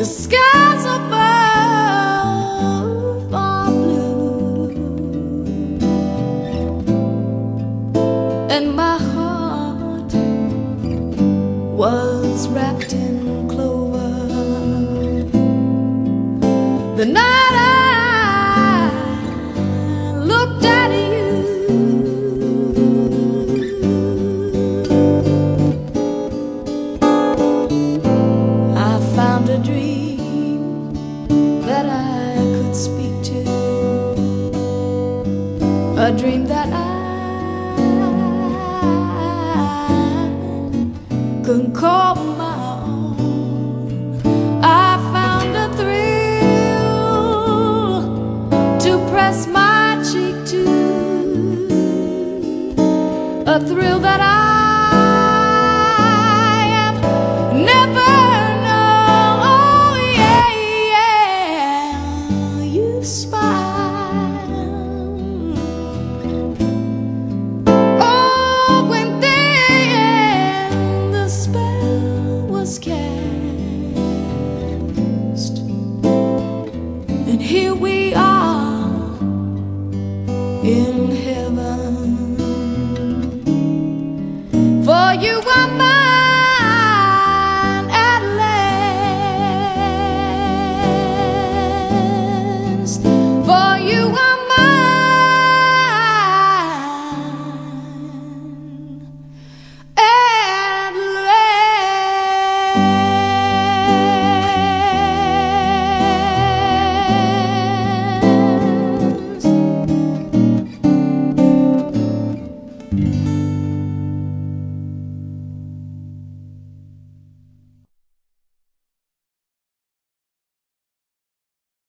The skies above are blue, and my heart was wrapped in clover. The night could speak to, a dream that I could call my own. I found a thrill to press my cheek to, a thrill that I here we are.